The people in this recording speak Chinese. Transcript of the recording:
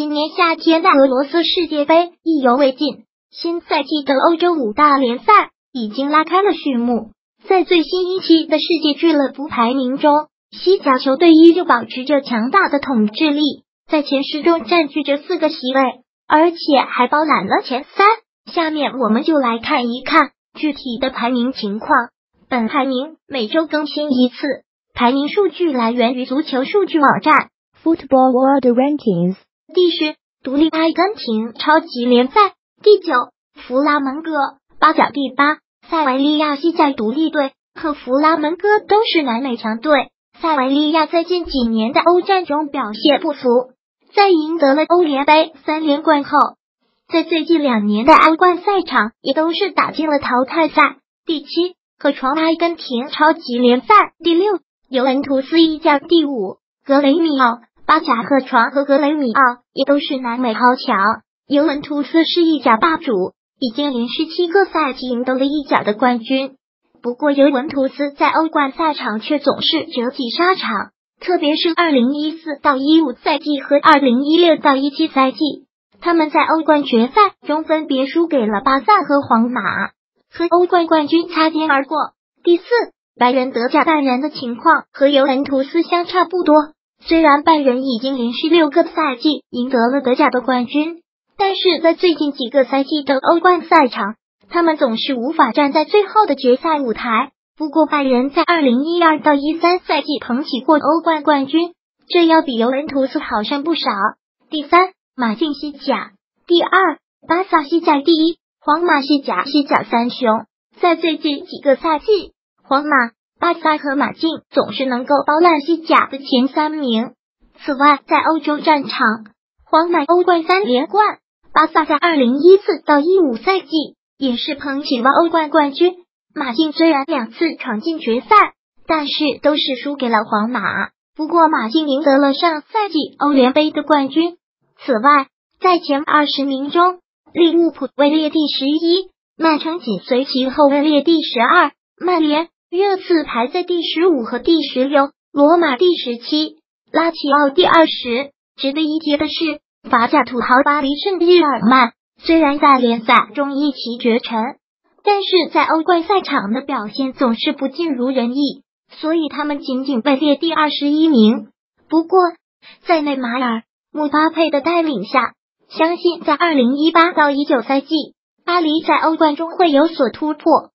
今年夏天的俄罗斯世界杯意犹未尽，新赛季的欧洲五大联赛已经拉开了序幕。在最新一期的世界俱乐部排名中，西甲球队依旧保持着强大的统治力，在前十中占据着四个席位，而且还包揽了前三。下面我们就来看一看具体的排名情况。本排名每周更新一次，排名数据来源于足球数据网站 Football World Rankings。第十，独立阿根廷超级联赛；第九，弗拉门戈巴甲；第八，塞维利亚西甲独立队和弗拉门戈都是南美强队。塞维利亚在近几年的欧战中表现不俗，在赢得了欧联杯三连冠后，在最近两年的欧冠赛场也都是打进了淘汰赛。第七。河床阿根廷超级联赛第六，尤文图斯意甲第五，格雷米奥巴甲河床和格雷米奥也都是南美豪强。尤文图斯是意甲霸主，已经连续七个赛季赢得了意甲的冠军。不过，尤文图斯在欧冠赛场却总是折戟沙场，特别是二零一四到一五赛季和二零一六到一七赛季，他们在欧冠决赛中分别输给了巴萨和皇马。和欧冠冠军擦肩而过。第四，白人、德甲拜仁的情况和尤文图斯相差不多。虽然拜仁已经连续六个赛季赢得了德甲的冠军，但是在最近几个赛季的欧冠赛场，他们总是无法站在最后的决赛舞台。不过，拜仁在二零一二到一三赛季捧起过欧冠冠军，这要比尤文图斯好上不少。第三，马竞西甲第二，巴萨西甲第一。皇马西甲西甲三雄，在最近几个赛季，皇马、巴萨和马竞总是能够包揽西甲的前三名。此外，在欧洲战场，皇马欧冠三连冠，巴萨在二零一四到一五赛季也是捧起了欧冠冠军。马竞虽然两次闯进决赛，但是都是输给了皇马。不过，马竞赢得了上赛季欧联杯的冠军。此外，在前二十名中。利物浦位列第十一，曼城紧随其后位列第十二，曼联、热刺排在第十五和第十六，罗马第十七，拉齐奥第二十。值得一提的是，法甲土豪巴黎圣日耳曼虽然在联赛中一骑绝尘，但是在欧冠赛场的表现总是不尽如人意，所以他们仅仅位列第二十一名。不过，在内马尔、姆巴佩的带领下。相信在二零一八到一九赛季，巴黎在欧冠中会有所突破。